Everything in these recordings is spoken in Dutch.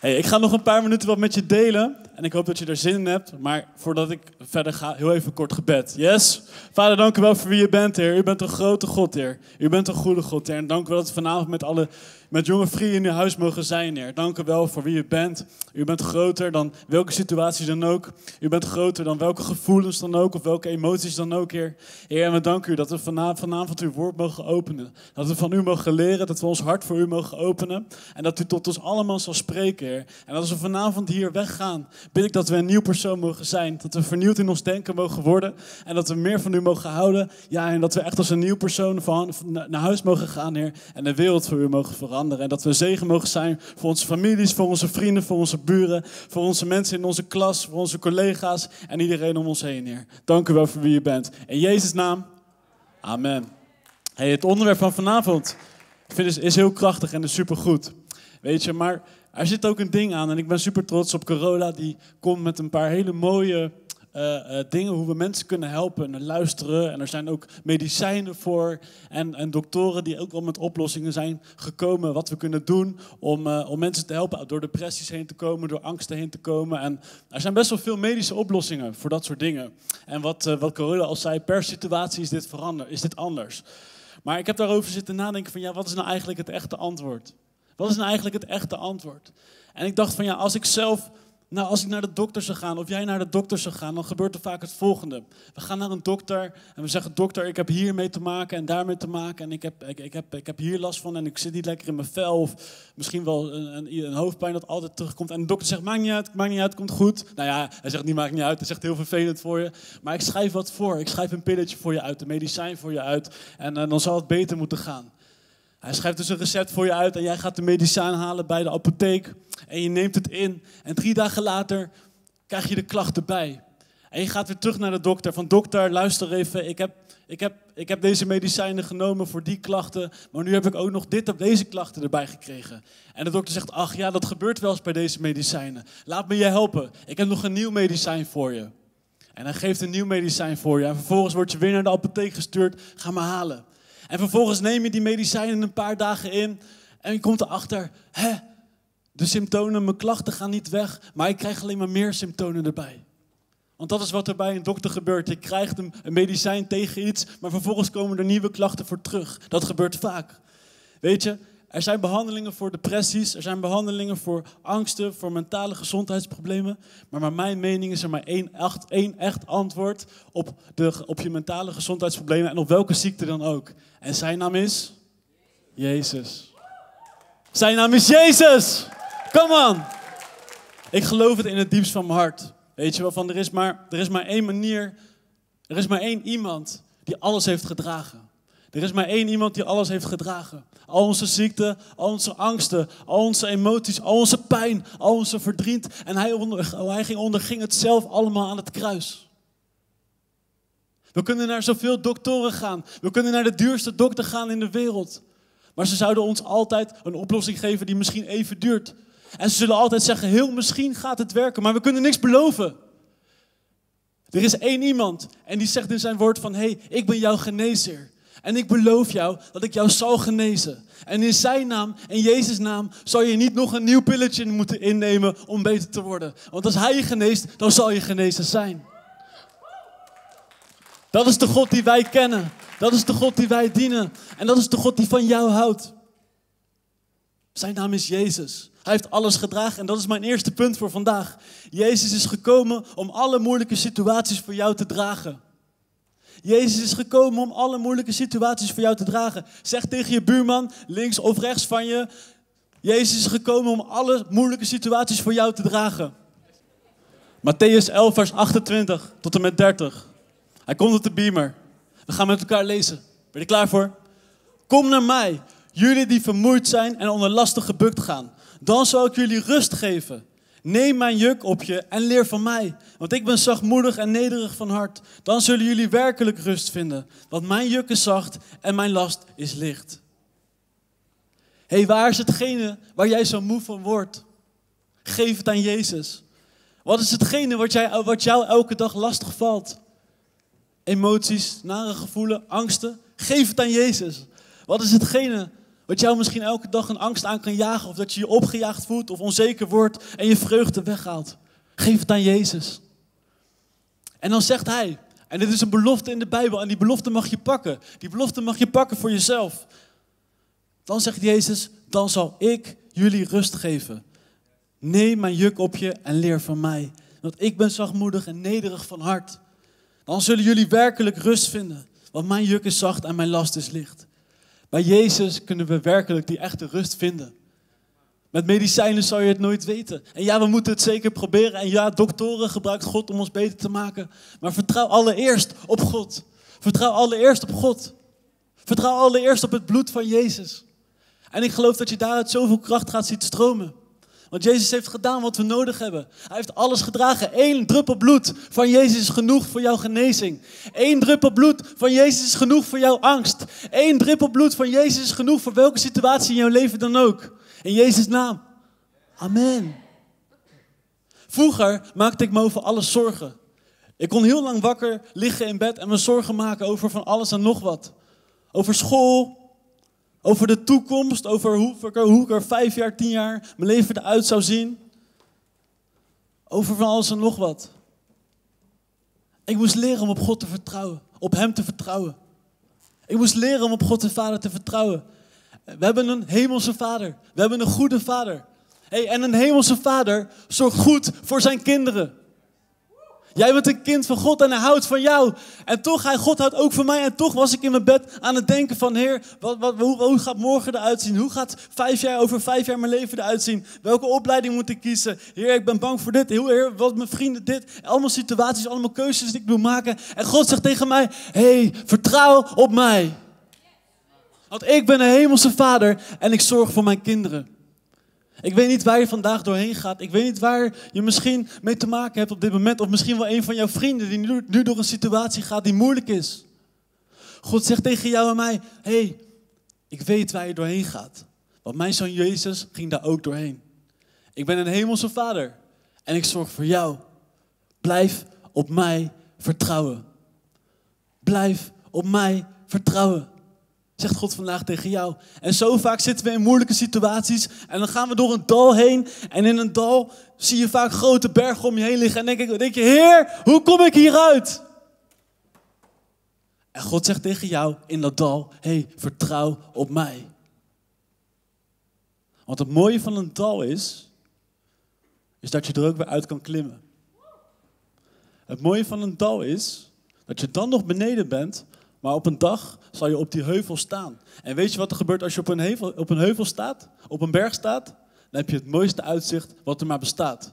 Hey, ik ga nog een paar minuten wat met je delen. En ik hoop dat je er zin in hebt. Maar voordat ik verder ga, heel even kort gebed. Yes? Vader, dank u wel voor wie je bent, Heer. U bent een grote God, Heer. U bent een goede God, Heer. En dank u wel dat we vanavond met alle met jonge vrienden in uw huis mogen zijn, Heer. Dank u wel voor wie u bent. U bent groter dan welke situatie dan ook. U bent groter dan welke gevoelens dan ook, of welke emoties dan ook, Heer. Heer, en we danken u dat we vanavond, uw woord mogen openen. Dat we van u mogen leren, dat we ons hart voor u mogen openen. En dat u tot ons allemaal zal spreken, Heer. En als we vanavond hier weggaan, bid ik dat we een nieuw persoon mogen zijn. Dat we vernieuwd in ons denken mogen worden. En dat we meer van u mogen houden. Ja, en dat we echt als een nieuw persoon van, naar huis mogen gaan, Heer. En de wereld voor u mogen veranderen. En dat we zegen mogen zijn voor onze families, voor onze vrienden, voor onze buren, voor onze mensen in onze klas, voor onze collega's en iedereen om ons heen, Heer. Dank u wel voor wie u bent. In Jezus' naam, amen. Hey, het onderwerp van vanavond vind is heel krachtig en is supergoed. Weet je, maar er zit ook een ding aan en ik ben super trots op Corolla. Die komt met een paar hele mooie dingen hoe we mensen kunnen helpen en luisteren. En er zijn ook medicijnen voor en, en doktoren die ook al met oplossingen zijn gekomen. Wat we kunnen doen om, uh, om mensen te helpen door depressies heen te komen, door angsten heen te komen. En er zijn best wel veel medische oplossingen voor dat soort dingen. En wat, wat Corona al zei, per situatie is dit, verander, is dit anders. Maar ik heb daarover zitten nadenken van ja, wat is nou eigenlijk het echte antwoord? Wat is nou eigenlijk het echte antwoord? En ik dacht van ja, als ik zelf nou, als ik naar de dokter zou gaan, of jij naar de dokter zou gaan, dan gebeurt er vaak het volgende. We gaan naar een dokter en we zeggen: Dokter, ik heb hiermee te maken en daarmee te maken. En ik heb, ik, heb, ik heb hier last van en ik zit niet lekker in mijn vel. Of misschien wel een, een, hoofdpijn dat altijd terugkomt. En de dokter zegt: Maakt niet uit, maakt niet uit, komt goed. Nou ja, hij zegt: Niet maakt niet uit, hij zegt heel vervelend voor je. Maar ik schrijf wat voor. Ik schrijf een pilletje voor je uit, een medicijn voor je uit. En uh, dan zal het beter moeten gaan. Hij schrijft dus een recept voor je uit en jij gaat de medicijn halen bij de apotheek. En je neemt het in. En drie dagen later krijg je de klachten bij. En je gaat weer terug naar de dokter. Van dokter, luister even. Ik heb, ik heb, ik heb deze medicijnen genomen voor die klachten. Maar nu heb ik ook nog dit op deze klachten erbij gekregen. En de dokter zegt, ach ja, dat gebeurt wel eens bij deze medicijnen. Laat me je helpen. Ik heb nog een nieuw medicijn voor je. En hij geeft een nieuw medicijn voor je. En vervolgens word je weer naar de apotheek gestuurd. Ga maar halen. En vervolgens neem je die medicijnen een paar dagen in. En je komt erachter, hè, de symptomen, mijn klachten gaan niet weg, maar ik krijg alleen maar meer symptomen erbij. Want dat is wat er bij een dokter gebeurt. Je krijgt een, een medicijn tegen iets, maar vervolgens komen er nieuwe klachten voor terug. Dat gebeurt vaak. Weet je, er zijn behandelingen voor depressies, er zijn behandelingen voor angsten, voor mentale gezondheidsproblemen. Maar naar mijn mening is er maar één echt, één echt antwoord op, de, op je mentale gezondheidsproblemen en op welke ziekte dan ook. En zijn naam is Jezus. Zijn naam is Jezus. Come on. Ik geloof het in het diepst van mijn hart. Weet je wel, van er is maar, er is maar één manier, er is maar één iemand die alles heeft gedragen. Er is maar één iemand die alles heeft gedragen. Al onze ziekte, al onze angsten, al onze emoties, al onze pijn, al onze verdriet. En hij, onder, hij ging onderging het zelf allemaal aan het kruis. We kunnen naar zoveel doktoren gaan. We kunnen naar de duurste dokter gaan in de wereld. Maar ze zouden ons altijd een oplossing geven die misschien even duurt. En ze zullen altijd zeggen, heel misschien gaat het werken, maar we kunnen niks beloven. Er is één iemand en die zegt in zijn woord van, hé, hey, ik ben jouw genezer. En ik beloof jou dat ik jou zal genezen. En in zijn naam, in Jezus' naam, zal je niet nog een nieuw pilletje moeten innemen om beter te worden. Want als hij je geneest, dan zal je genezen zijn. Dat is de God die wij kennen. Dat is de God die wij dienen. En dat is de God die van jou houdt. Zijn naam is Jezus. Hij heeft alles gedragen en dat is mijn eerste punt voor vandaag. Jezus is gekomen om alle moeilijke situaties voor jou te dragen. Jezus is gekomen om alle moeilijke situaties voor jou te dragen. Zeg tegen je buurman, links of rechts van je, Jezus is gekomen om alle moeilijke situaties voor jou te dragen. Matthäus 11, vers 28 tot en met 30. Hij komt op de beamer. We gaan met elkaar lezen. Ben je klaar voor? Kom naar mij, jullie die vermoeid zijn en onder lasten gebukt gaan. Dan zal ik jullie rust geven. Neem mijn juk op je en leer van mij, want ik ben zachtmoedig en nederig van hart. Dan zullen jullie werkelijk rust vinden, want mijn juk is zacht en mijn last is licht. Hé, hey, waar is hetgene waar jij zo moe van wordt? Geef het aan Jezus. Wat is hetgene wat, jij, wat jou elke dag lastig valt? Emoties, nare gevoelens, angsten? Geef het aan Jezus. Wat is hetgene Wat jou misschien elke dag een angst aan kan jagen, of dat je je opgejaagd voelt of onzeker wordt en je vreugde weghaalt. Geef het aan Jezus. En dan zegt hij, en dit is een belofte in de Bijbel, en die belofte mag je pakken. Die belofte mag je pakken voor jezelf. Dan zegt Jezus, dan zal ik jullie rust geven. Neem mijn juk op je en leer van mij. Want ik ben zachtmoedig en nederig van hart. Dan zullen jullie werkelijk rust vinden. Want mijn juk is zacht en mijn last is licht. Bij Jezus kunnen we werkelijk die echte rust vinden. Met medicijnen zou je het nooit weten. En ja, we moeten het zeker proberen. En ja, doktoren gebruikt God om ons beter te maken. Maar vertrouw allereerst op God. Vertrouw allereerst op God. Vertrouw allereerst op het bloed van Jezus. En ik geloof dat je daaruit zoveel kracht gaat zien stromen. Want Jezus heeft gedaan wat we nodig hebben. Hij heeft alles gedragen. Eén druppel bloed van Jezus is genoeg voor jouw genezing. Eén druppel bloed van Jezus is genoeg voor jouw angst. Eén druppel bloed van Jezus is genoeg voor welke situatie in jouw leven dan ook. In Jezus' naam. Amen. Vroeger maakte ik me over alles zorgen. Ik kon heel lang wakker liggen in bed en me zorgen maken over van alles en nog wat. Over school, over de toekomst, over hoe hoe ik er vijf jaar, tien jaar mijn leven eruit zou zien. Over van alles en nog wat. Ik moest leren om op God te vertrouwen, op Hem te vertrouwen. Ik moest leren om op God de Vader te vertrouwen. We hebben een hemelse Vader. We hebben een goede Vader. Hey, en een hemelse Vader zorgt goed voor zijn kinderen. Jij bent een kind van God en hij houdt van jou. En toch, hij, God houdt ook van mij. En toch was ik in mijn bed aan het denken van, Heer, wat, wat, hoe, gaat morgen eruit zien? Hoe gaat vijf jaar, over vijf jaar mijn leven eruit zien? Welke opleiding moet ik kiezen? Heer, ik ben bang voor dit. Heer, wat mijn vrienden dit. Allemaal situaties, allemaal keuzes die ik moet maken. En God zegt tegen mij, hey, vertrouw op mij. Want ik ben een hemelse vader en ik zorg voor mijn kinderen. Ik weet niet waar je vandaag doorheen gaat. Ik weet niet waar je misschien mee te maken hebt op dit moment. Of misschien wel een van jouw vrienden die nu, door een situatie gaat die moeilijk is. God zegt tegen jou en mij: hey, ik weet waar je doorheen gaat. Want mijn zoon Jezus ging daar ook doorheen. Ik ben een hemelse vader en ik zorg voor jou. Blijf op mij vertrouwen. Blijf op mij vertrouwen. Zegt God vandaag tegen jou. En zo vaak zitten we in moeilijke situaties. En dan gaan we door een dal heen. En in een dal zie je vaak grote bergen om je heen liggen. En denk, ik, denk je, Heer, hoe kom ik hieruit? En God zegt tegen jou in dat dal: hey, vertrouw op mij. Want het mooie van een dal is, is dat je er ook weer uit kan klimmen. Het mooie van een dal is dat je dan nog beneden bent, maar op een dag zal je op die heuvel staan. En weet je wat er gebeurt als je op een, heuvel, op een heuvel staat? Op een berg staat? Dan heb je het mooiste uitzicht wat er maar bestaat.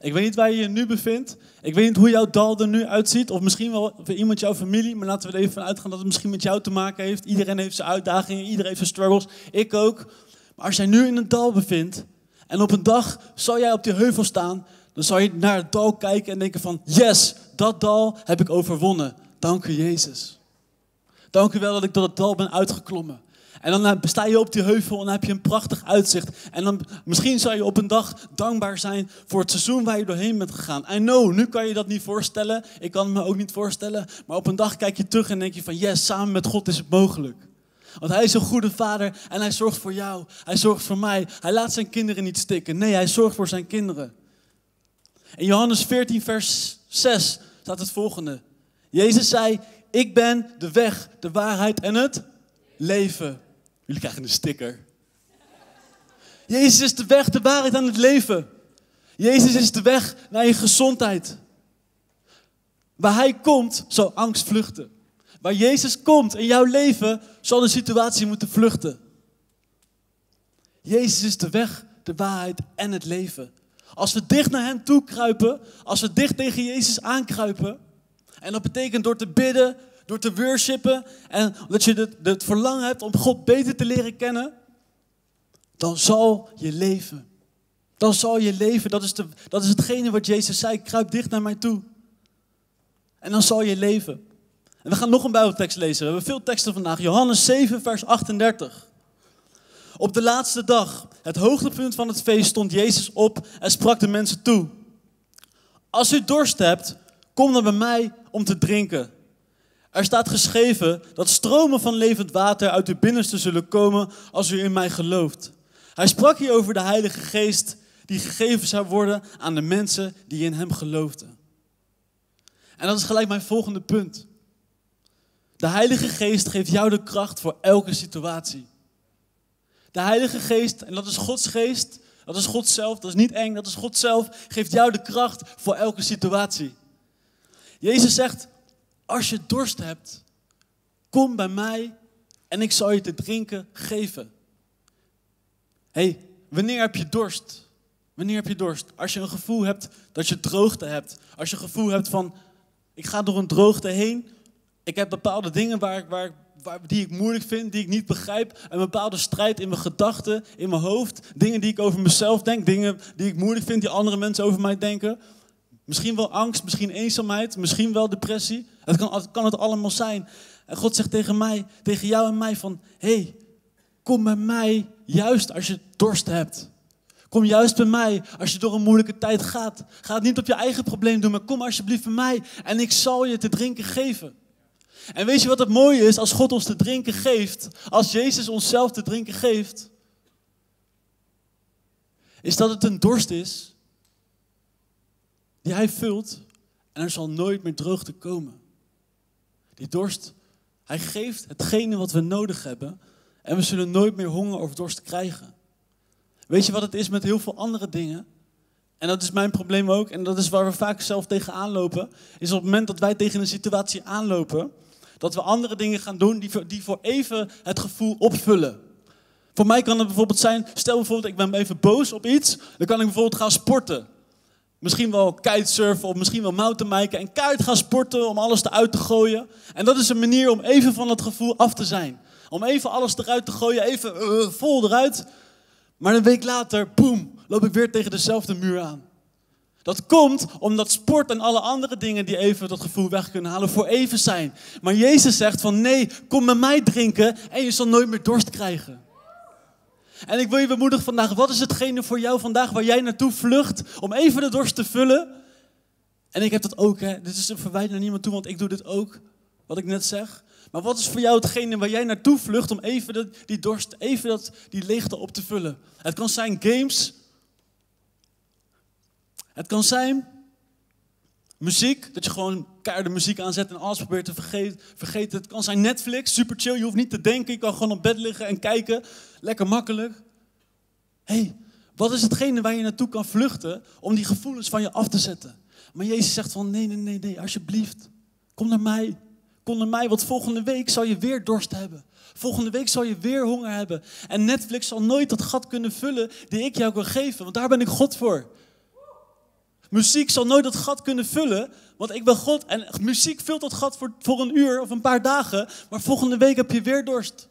Ik weet niet waar je je nu bevindt. Ik weet niet hoe jouw dal er nu uitziet. Of misschien wel voor iemand jouw familie. Maar laten we er even van uitgaan dat het misschien met jou te maken heeft. Iedereen heeft zijn uitdagingen. Iedereen heeft zijn struggles. Ik ook. Maar als jij nu in een dal bevindt. En op een dag zal jij op die heuvel staan. Dan zal je naar het dal kijken en denken van... Yes, dat dal heb ik overwonnen. Dank u Jezus. Dank u wel dat ik tot het dal ben uitgeklommen. En dan eh, sta je op die heuvel en dan heb je een prachtig uitzicht. En dan misschien zal je op een dag dankbaar zijn voor het seizoen waar je doorheen bent gegaan. I know, nu kan je dat niet voorstellen. Ik kan het me ook niet voorstellen. Maar op een dag kijk je terug en denk je van yes, samen met God is het mogelijk. Want hij is een goede vader en hij zorgt voor jou. Hij zorgt voor mij. Hij laat zijn kinderen niet stikken. Nee, hij zorgt voor zijn kinderen. In Johannes 14, vers 6 staat het volgende. Jezus zei, ik ben de weg, de waarheid en het leven. Jullie krijgen een sticker. Jezus is de weg, de waarheid en het leven. Jezus is de weg naar je gezondheid. Waar Hij komt, zal angst vluchten. Waar Jezus komt in jouw leven, zal de situatie moeten vluchten. Jezus is de weg, de waarheid en het leven. Als we dicht naar Hem toe kruipen, als we dicht tegen Jezus aankruipen, en dat betekent door te bidden, door te worshipen en dat je het, verlangen hebt om God beter te leren kennen, dan zal je leven. Dan zal je leven. Dat is, de, dat is hetgene wat Jezus zei. Kruip dicht naar mij toe. En dan zal je leven. En we gaan nog een Bijbeltekst lezen. We hebben veel teksten vandaag. Johannes 7, vers 38. Op de laatste dag, het hoogtepunt van het feest, stond Jezus op en sprak de mensen toe. Als u dorst hebt, kom dan bij mij om te drinken. Er staat geschreven dat stromen van levend water uit uw binnenste zullen komen als u in mij gelooft. Hij sprak hier over de Heilige Geest die gegeven zou worden aan de mensen die in hem geloofden. En dat is gelijk mijn volgende punt. De Heilige Geest geeft jou de kracht voor elke situatie. De Heilige Geest, en dat is Gods geest, dat is God zelf, dat is niet eng, dat is God zelf, geeft jou de kracht voor elke situatie. Jezus zegt, als je dorst hebt, kom bij mij en ik zal je te drinken geven. Hey, wanneer heb je dorst? Wanneer heb je dorst? Als je een gevoel hebt dat je droogte hebt. Als je een gevoel hebt van, ik ga door een droogte heen. Ik heb bepaalde dingen waar, waar, waar, die ik moeilijk vind, die ik niet begrijp. Een bepaalde strijd in mijn gedachten, in mijn hoofd. Dingen die ik over mezelf denk, dingen die ik moeilijk vind, die andere mensen over mij denken. Misschien wel angst, misschien eenzaamheid, misschien wel depressie. Het kan, kan het allemaal zijn. En God zegt tegen mij, tegen jou en mij van, hey, kom bij mij juist als je dorst hebt. Kom juist bij mij als je door een moeilijke tijd gaat. Ga het niet op je eigen probleem doen, maar kom alsjeblieft bij mij en ik zal je te drinken geven. En weet je wat het mooie is als God ons te drinken geeft, als Jezus onszelf te drinken geeft? Is dat het een dorst is die Hij vult en er zal nooit meer droogte komen. Die dorst, Hij geeft hetgene wat we nodig hebben en we zullen nooit meer honger of dorst krijgen. Weet je wat het is met heel veel andere dingen? En dat is mijn probleem ook, en dat is waar we vaak zelf tegenaan lopen, is op het moment dat wij tegen een situatie aanlopen, dat we andere dingen gaan doen die voor, die voor even het gevoel opvullen. Voor mij kan het bijvoorbeeld zijn, stel bijvoorbeeld ik ben even boos op iets, dan kan ik bijvoorbeeld gaan sporten. Misschien wel kitesurfen of misschien wel mountainbiken en keihard gaan sporten om alles eruit te gooien. En dat is een manier om even van het gevoel af te zijn. Om even alles eruit te gooien, even uh, vol eruit. Maar een week later, boem, loop ik weer tegen dezelfde muur aan. Dat komt omdat sport en alle andere dingen die even dat gevoel weg kunnen halen, voor even zijn. Maar Jezus zegt van nee, kom met mij drinken en je zal nooit meer dorst krijgen. En ik wil je bemoedigen vandaag, wat is hetgene voor jou vandaag waar jij naartoe vlucht om even de dorst te vullen? En ik heb dat ook, hè. dit is een verwijt naar niemand toe, want ik doe dit ook, wat ik net zeg. Maar wat is voor jou hetgene waar jij naartoe vlucht om even die dorst, even dat, die leegte op te vullen? Het kan zijn games. Het kan zijn muziek, dat je gewoon keiharde muziek aanzet en alles probeert te vergeten. Het kan zijn Netflix, super chill, je hoeft niet te denken, je kan gewoon op bed liggen en kijken. Lekker makkelijk. hey, wat is hetgene waar je naartoe kan vluchten om die gevoelens van je af te zetten? Maar Jezus zegt van nee, nee, nee, nee, alsjeblieft. Kom naar mij. Kom naar mij, want volgende week zal je weer dorst hebben. Volgende week zal je weer honger hebben. En Netflix zal nooit dat gat kunnen vullen die ik jou kan geven, want daar ben ik God voor. Muziek zal nooit dat gat kunnen vullen, want ik ben God. En muziek vult dat gat voor, voor een uur of een paar dagen, maar volgende week heb je weer dorst.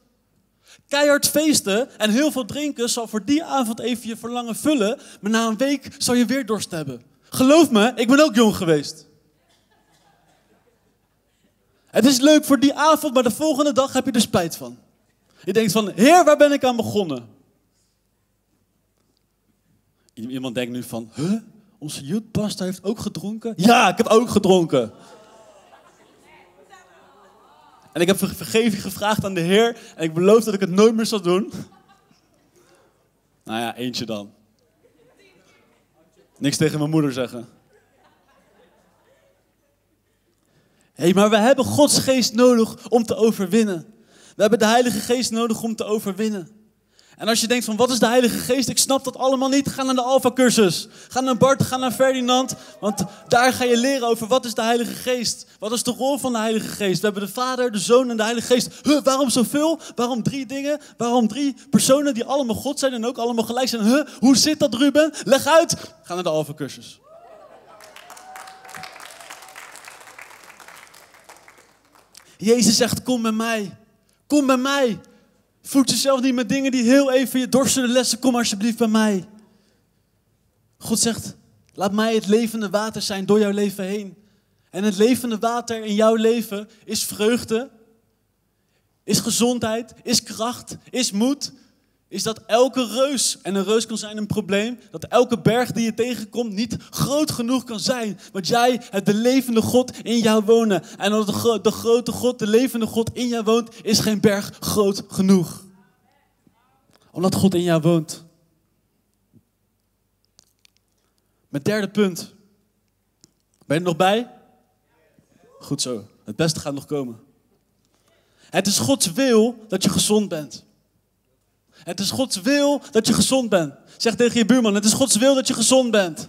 Keihard feesten en heel veel drinken zal voor die avond even je verlangen vullen, maar na een week zal je weer dorst hebben. Geloof me, ik ben ook jong geweest. Het is leuk voor die avond, maar de volgende dag heb je er spijt van. Je denkt van, Heer, waar ben ik aan begonnen? Iemand denkt nu van, huh? Onze youthpastor heeft ook gedronken? Ja, ik heb ook gedronken. En ik heb vergeving gevraagd aan de Heer en ik beloof dat ik het nooit meer zal doen. Nou ja, eentje dan. Niks tegen mijn moeder zeggen. Hé, hey, maar we hebben Gods geest nodig om te overwinnen. We hebben de Heilige Geest nodig om te overwinnen. En als je denkt van wat is de Heilige Geest, ik snap dat allemaal niet, ga naar de Alpha-cursus. Ga naar Bart, ga naar Ferdinand, want daar ga je leren over wat is de Heilige Geest. Wat is de rol van de Heilige Geest? We hebben de Vader, de Zoon en de Heilige Geest. Huh, waarom zoveel? Waarom drie dingen? Waarom drie personen die allemaal God zijn en ook allemaal gelijk zijn? Huh, hoe zit dat Ruben? Leg uit. Ga naar de Alpha-cursus. Jezus zegt, kom bij mij. Kom bij mij. Voed jezelf niet met dingen die heel even je dorst lessen. Kom alsjeblieft bij mij. God zegt, laat mij het levende water zijn door jouw leven heen. En het levende water in jouw leven is vreugde, is gezondheid, is kracht, is moed, is dat elke reus, en een reus kan zijn een probleem, dat elke berg die je tegenkomt niet groot genoeg kan zijn. Want jij hebt de levende God in jou wonen. En omdat de, de grote God, de levende God in jou woont, is geen berg groot genoeg. Omdat God in jou woont. Mijn derde punt. Ben je er nog bij? Goed zo. Het beste gaat nog komen. Het is Gods wil dat je gezond bent. Het is Gods wil dat je gezond bent. Zeg tegen je buurman, het is Gods wil dat je gezond bent.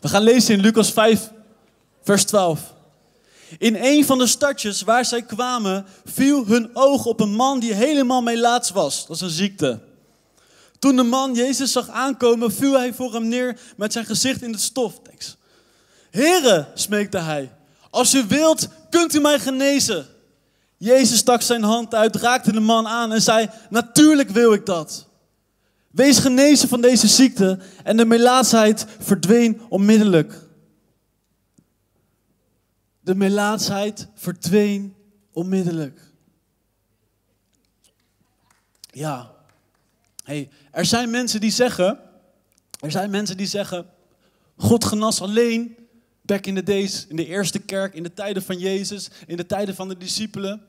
We gaan lezen in Lucas 5, vers 12. In een van de stadjes waar zij kwamen, viel hun oog op een man die helemaal melaats was. Dat is een ziekte. Toen de man Jezus zag aankomen, viel hij voor hem neer met zijn gezicht in het stof. Heren, smeekte hij, als u wilt, kunt u mij genezen. Jezus stak zijn hand uit, raakte de man aan en zei, natuurlijk wil ik dat. Wees genezen van deze ziekte en de melaatsheid verdween onmiddellijk. De melaatsheid verdween onmiddellijk. Ja. Hey, er zijn mensen die zeggen, er zijn mensen die zeggen, God genas alleen back in the days, in de eerste kerk, in de tijden van Jezus, in de tijden van de discipelen.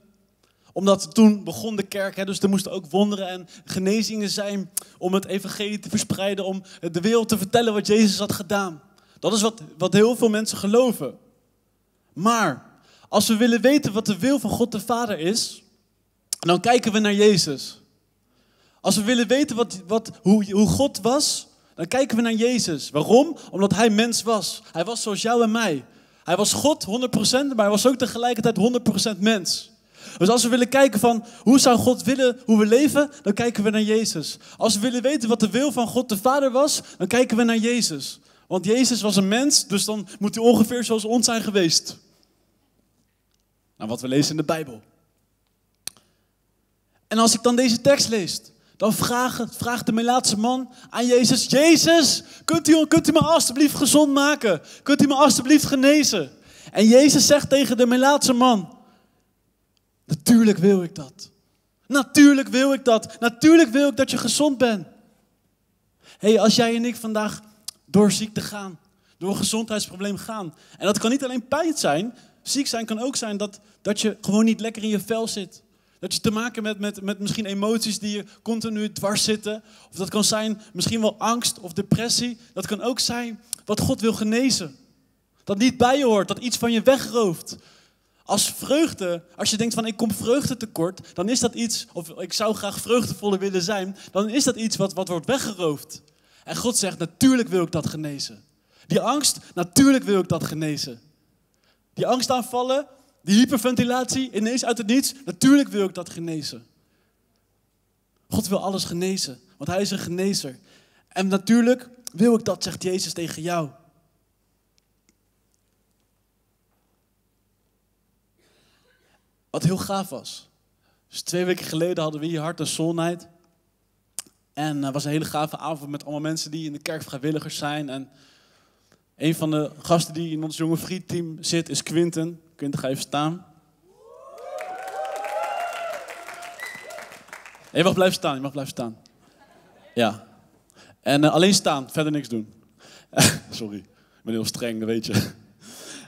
Omdat toen begon de kerk, hè, dus er moesten ook wonderen en genezingen zijn om het evangelie te verspreiden, om de wereld te vertellen wat Jezus had gedaan. Dat is wat, wat heel veel mensen geloven. Maar als we willen weten wat de wil van God de Vader is, dan kijken we naar Jezus. Als we willen weten wat, wat, hoe, hoe God was, dan kijken we naar Jezus. Waarom? Omdat hij mens was. Hij was zoals jou en mij. Hij was God 100%, maar hij was ook tegelijkertijd 100% mens. Dus als we willen kijken van hoe zou God willen hoe we leven, dan kijken we naar Jezus. Als we willen weten wat de wil van God de Vader was, dan kijken we naar Jezus. Want Jezus was een mens, dus dan moet hij ongeveer zoals ons zijn geweest. Nou, wat we lezen in de Bijbel. En als ik dan deze tekst lees, dan vraagt, vraagt de Melaatse man aan Jezus: Jezus, kunt u, kunt u me alstublieft gezond maken? Kunt u me alstublieft genezen? En Jezus zegt tegen de Melaatse man: Natuurlijk wil ik dat. Natuurlijk wil ik dat. Natuurlijk wil ik dat je gezond bent. Hé, hey, als jij en ik vandaag door ziekte gaan, door een gezondheidsprobleem gaan. En dat kan niet alleen pijn zijn. Ziek zijn kan ook zijn dat, dat je gewoon niet lekker in je vel zit. Dat je te maken hebt met, met, misschien emoties die je continu dwars zitten. Of dat kan zijn misschien wel angst of depressie. Dat kan ook zijn wat God wil genezen. Dat niet bij je hoort, dat iets van je wegrooft. Als vreugde, als je denkt van ik kom vreugde tekort, dan is dat iets, of ik zou graag vreugdevoller willen zijn, dan is dat iets wat, wat wordt weggeroofd. En God zegt, natuurlijk wil ik dat genezen. Die angst, natuurlijk wil ik dat genezen. Die angstaanvallen, die hyperventilatie, ineens uit het niets, natuurlijk wil ik dat genezen. God wil alles genezen, want Hij is een genezer. En natuurlijk wil ik dat, zegt Jezus tegen jou. Wat heel gaaf was. Dus twee weken geleden hadden we hier Hart en Soul. En het was een hele gave avond met allemaal mensen die in de kerk vrijwilligers zijn. En een van de gasten die in ons jonge vriendteam zit is Quinten. Quinten, ga even staan. Je mag blijven staan, je mag blijven staan. Ja. En uh, alleen staan, verder niks doen. Sorry, ik ben heel streng, weet je.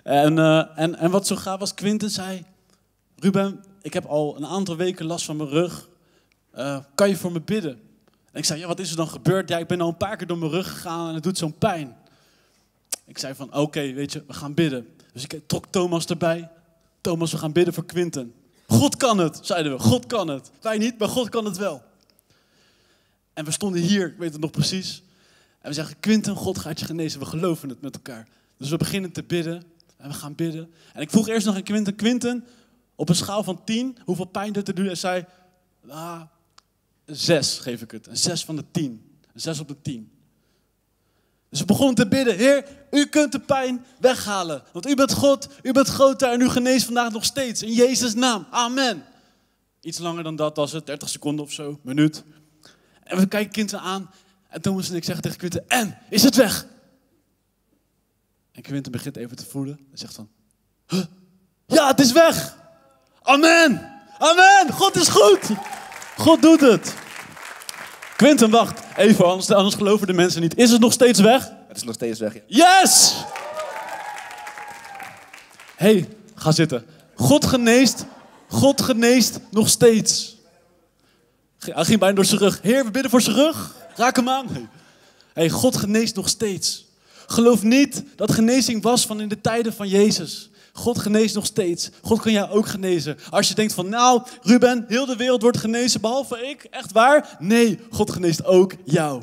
en, uh, en, en wat zo gaaf was, Quinten zei... Ruben, ik heb al een aantal weken last van mijn rug. Uh, kan je voor me bidden? En ik zei, ja, wat is er dan gebeurd? Ja, ik ben al een paar keer door mijn rug gegaan en het doet zo'n pijn. Ik zei van, oké, weet je, we gaan bidden. Dus ik trok Thomas erbij. Thomas, we gaan bidden voor Quinten. God kan het, zeiden we. God kan het. Wij niet, maar God kan het wel. En we stonden hier, ik weet het nog precies. En we zeggen, Quinten, God gaat je genezen. We geloven het met elkaar. Dus we beginnen te bidden. En we gaan bidden. En ik vroeg eerst nog aan Quinten, Quinten, op een schaal van 10, hoeveel pijn dit te doen? En zei, ah, een 6 geef ik het. Een 6 van de 10. Een 6 op de 10. We begonnen te bidden, Heer, u kunt de pijn weghalen. Want u bent God, u bent groter en u geneest vandaag nog steeds. In Jezus' naam, amen. Iets langer dan dat was het, 30 seconden of zo, minuut. En we kijken kinderen aan en Thomas en ik zeggen tegen Quinten, en, is het weg? En Quinten begint even te voelen. En zegt van, "Huh? ja, het is weg. Amen. Amen. God is goed. God doet het. Quinten, wacht. Even, anders, anders geloven de mensen niet. Is het nog steeds weg? Het is nog steeds weg. Ja. Yes! hey, ga zitten. God geneest. God geneest nog steeds. Hij ging bijna door zijn rug. Heer, we bidden voor zijn rug. Raak hem aan. hey, God geneest nog steeds. Geloof niet dat genezing was van in de tijden van Jezus. God geneest nog steeds. God kan jou ook genezen. Als je denkt van, nou, Ruben, heel de wereld wordt genezen behalve ik. Echt waar? Nee, God geneest ook jou.